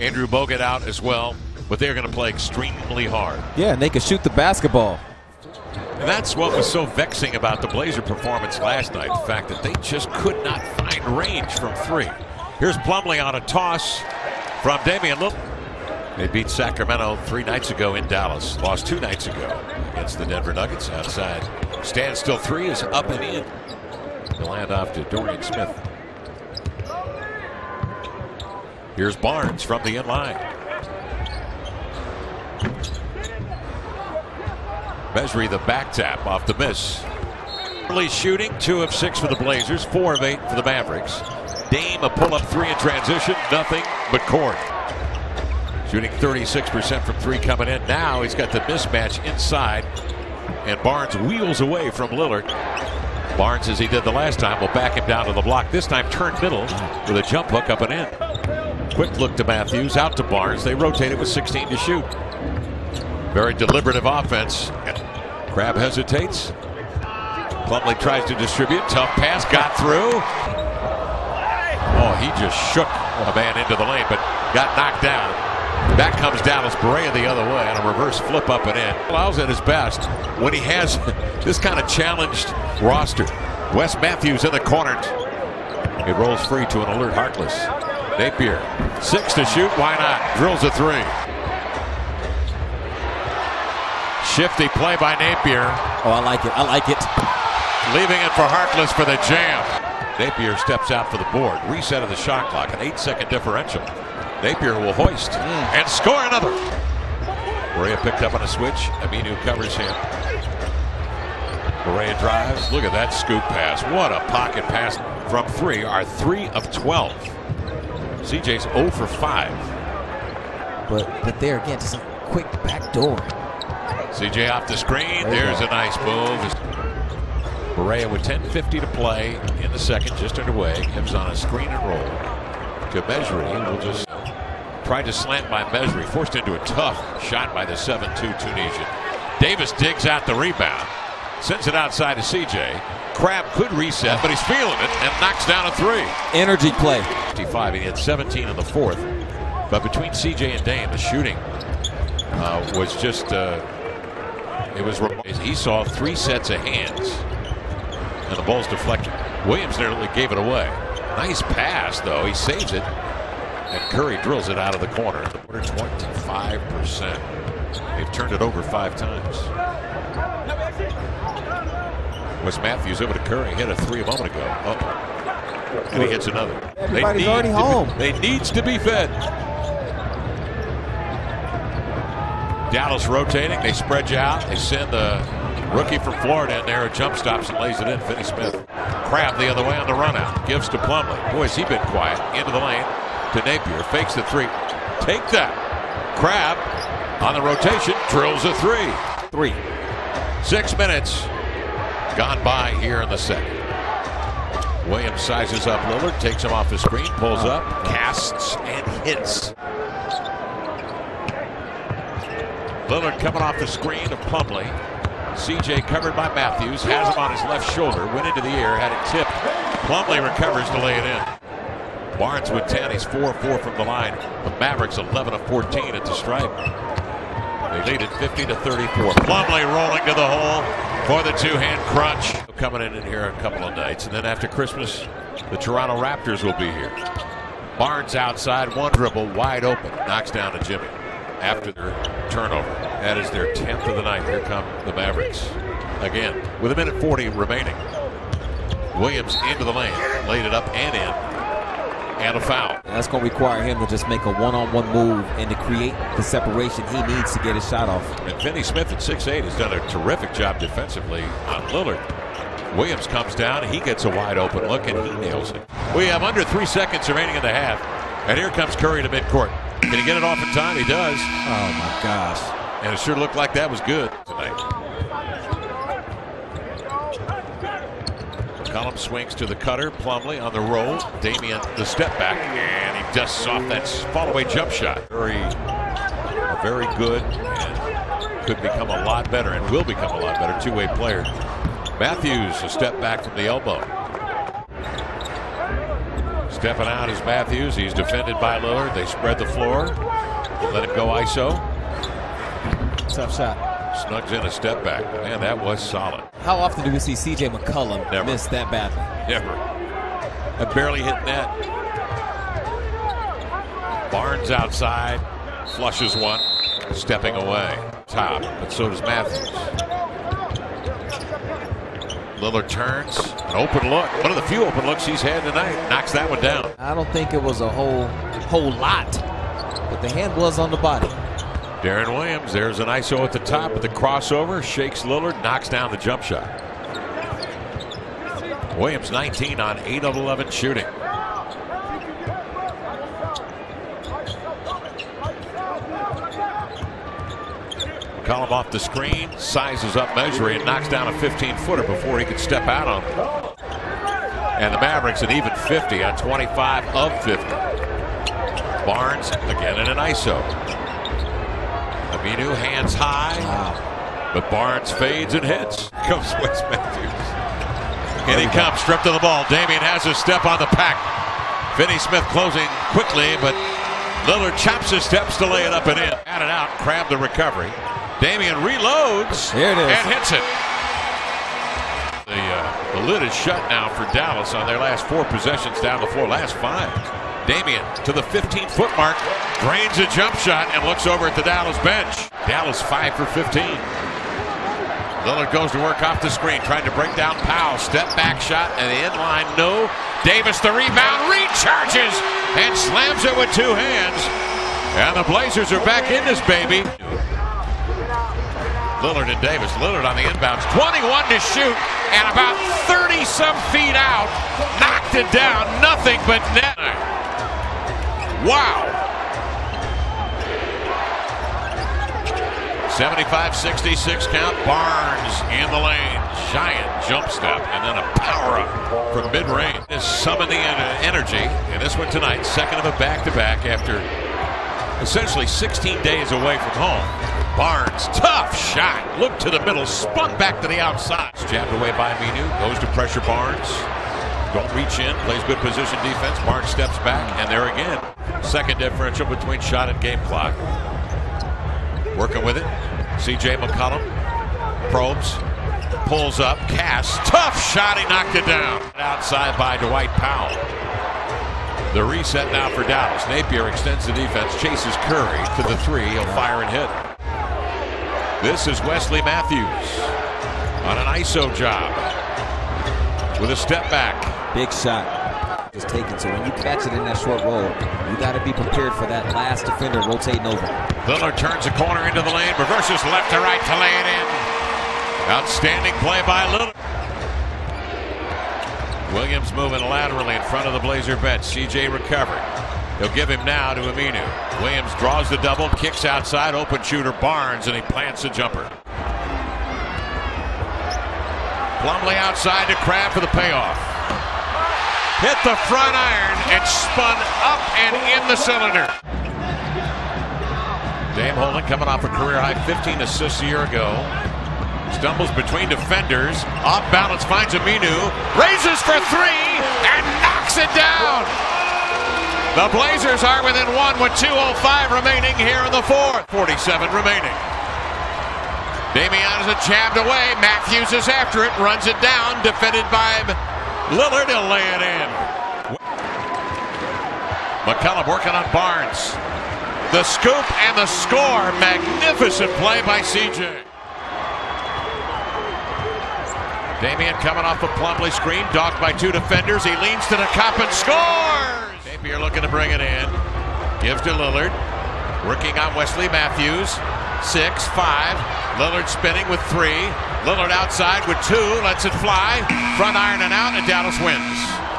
Andrew Bogut out as well, but they're going to play extremely hard. Yeah, and they can shoot the basketball. And that's what was so vexing about the Blazer performance last night. The fact that they just could not find range from three. Here's Plumlee on a toss from Damian Lillard. They beat Sacramento three nights ago in Dallas. Lost two nights ago against the Denver Nuggets outside. Standstill three is up and in. The land off to Dorian Smith. Here's Barnes from the in line. Mejri the back tap off the miss. Early shooting, two of six for the Blazers, four of eight for the Mavericks. Dame a pull up three in transition, nothing but court. Shooting 36% from three coming in. Now he's got the mismatch inside, and Barnes wheels away from Lillard. Barnes, as he did the last time, will back him down to the block. This time turn middle with a jump hook up and in. Quick look to Matthews, out to Barnes. They rotate it with 16 to shoot. Very deliberative offense. Crabbe hesitates. Plumlee tries to distribute. Tough pass, got through. Oh, he just shook a man into the lane, but got knocked down. Back comes Dallas Barea the other way on a reverse flip up and in. Allows at his best when he has this kind of challenged roster. Wes Matthews in the corner. It rolls free to an alert Harkless. Napier, six to shoot. Why not? Drills a three. Shifty play by Napier. Oh, I like it. I like it. Leaving it for Harkless for the jam. Napier steps out for the board. Reset of the shot clock. An eight second differential. Napier will hoist mm. and score another. Barea picked up on a switch. Aminu covers him. Barea drives. Look at that scoop pass. What a pocket pass from three. Are three of 12. CJ's 0 for 5. But but there again, just a quick back door. CJ off the screen. There's a nice move. Barea with 10.50 to play in the second, just underway. Gives on a screen and roll to Mejri. Will just try to slant by Mejri. Forced into a tough shot by the 7-2 Tunisian. Davis digs out the rebound. Sends it outside to CJ. Crabbe could reset, but he's feeling it and knocks down a three. Energy play. 55. He had 17 in the fourth. But between CJ and Dame, the shooting uh, was just. Uh, it was. He saw three sets of hands, and the ball's deflected. Williams nearly gave it away. Nice pass, though. He saves it. And Curry drills it out of the corner. 25%. They've turned it over five times. Wes Matthews over to Curry. Hit a three a moment ago. Oh. And he hits another. Everybody's already home. Be, they needs to be fed. Dallas rotating. They spread you out. They send the rookie from Florida in there. A jump stops and lays it in. Finney Smith. Crabbe the other way on the run out. Gives to Plumlee. Boy, has he been quiet. Into the lane to Napier. Fakes the three. Take that. Crabbe on the rotation. Drills a three. Three. Six minutes gone by here in the second. Williams sizes up Lillard, takes him off the screen, pulls up, casts, and hits. Lillard coming off the screen of Plumlee. CJ covered by Matthews, has him on his left shoulder, went into the air, had it tipped. Plumlee recovers to lay it in. Barnes with 10, he's 4-4 from the line. The Mavericks 11 of 14 at the stripe. They lead it 50 to 34. Plumlee rolling to the hole for the two-hand crunch. Coming in here a couple of nights, and then after Christmas, the Toronto Raptors will be here. Barnes outside, one dribble, wide open, knocks down to Jimmy after their turnover. That is their 10th of the night. Here come the Mavericks. Again, with a minute 40 remaining. Williams into the lane, laid it up and in, and a foul. That's going to require him to just make a one-on-one move and to create the separation he needs to get his shot off. And Finney Smith at 6'8 has done a terrific job defensively on Lillard. Williams comes down, he gets a wide open look, and he nails it. We have under three seconds remaining in the half, and here comes Curry to midcourt. Can he get it off in time? He does. Oh my gosh. And it sure looked like that was good tonight. Column swings to the cutter. Plumlee on the roll. Damian the step back. And he dusts off that fall-away jump shot. Very, very good could become a lot better and will become a lot better two-way player. Matthews a step back from the elbow. Stepping out is Matthews. He's defended by Lillard. They spread the floor. Let him go ISO. Tough shot. Snugs in a step back. Man, that was solid. How often do we see C.J. McCollum Never. miss that badly? Never. That barely hit net. Barnes outside. Flushes one. Stepping away. Top. But so does Matthews. Lillard turns. An open look. One of the few open looks he's had tonight. Knocks that one down. I don't think it was a whole whole lot, but the hand was on the body. Deron Williams, there's an ISO at the top with the crossover, shakes Lillard, knocks down the jump shot. Williams 19 on 8 of 11 shooting. McCollum off the screen, sizes up measuring, and knocks down a 15 footer before he can step out on it. And the Mavericks an even 50 on 25 of 50. Barnes again in an ISO. Aminu hands high, but Barnes fades and hits. Comes Wes Matthews. And he comes, stripped of the ball. Damian has his step on the pack. Finney Smith closing quickly, but Lillard chops his steps to lay it up and in. Out and out, Crabbe the recovery. Damian reloads Here it is. and hits it. The, uh, the lid is shut now for Dallas on their last four possessions down the floor, last five. Damian to the 15 foot mark, drains a jump shot and looks over at the Dallas bench. Dallas 5 for 15. Lillard goes to work off the screen, trying to break down Powell. Step back shot and the inline, no. Davis the rebound, recharges and slams it with two hands. And the Blazers are back in this baby. Lillard and Davis. Lillard on the inbounds. 21 to shoot and about 30 some feet out. Knocked it down. Nothing but net. Wow. 75-66 count. Barnes in the lane. Giant jump step and then a power up from mid-range. The en- energy. And this one tonight, second of a back-to-back after essentially 16 days away from home. Barnes, tough shot. Look to the middle, spun back to the outside. Jabbed away by Minu, goes to pressure Barnes. Don't reach in, plays good position defense. Barnes steps back, and there again. Second differential between shot and game clock. Working with it. CJ McCollum probes, pulls up, casts. Tough shot, he knocked it down. Outside by Dwight Powell. The reset now for Dallas. Napier extends the defense, chases Curry to the three. He'll fire and hit. This is Wesley Matthews on an ISO job with a step back. Big shot. Just taken. So when you catch it in that short roll, you got to be prepared for that last defender rotating over. Lillard turns the corner into the lane, reverses left to right to lay it in. Outstanding play by Lillard. Williams moving laterally in front of the Blazer bench. CJ recovered. He'll give him now to Aminu. Williams draws the double, kicks outside, open shooter Barnes, and he plants a jumper. Plumlee outside to Crabbe for the payoff. Hit the front iron and spun up and in the cylinder. Dame Holden coming off a career high 15 assists a year ago. Stumbles between defenders. Off balance finds Aminu. Raises for three and knocks it down. The Blazers are within one with 2.05 remaining here in the fourth. 47 remaining. Damian is a jabbed away. Matthews is after it, runs it down, defended by Lillard. He'll lay it in. McCollum working on Barnes. The scoop and the score. Magnificent play by CJ. Damian coming off the Plumlee screen, docked by two defenders. He leans to the cup and scores. Napier looking to bring it in. Gives to Lillard. Working on Wesley Matthews. Six, five. Lillard spinning with three. Lillard outside with two. Lets it fly. Front iron and out, and Dallas wins.